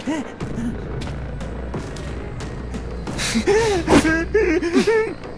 Ha ha ha ha!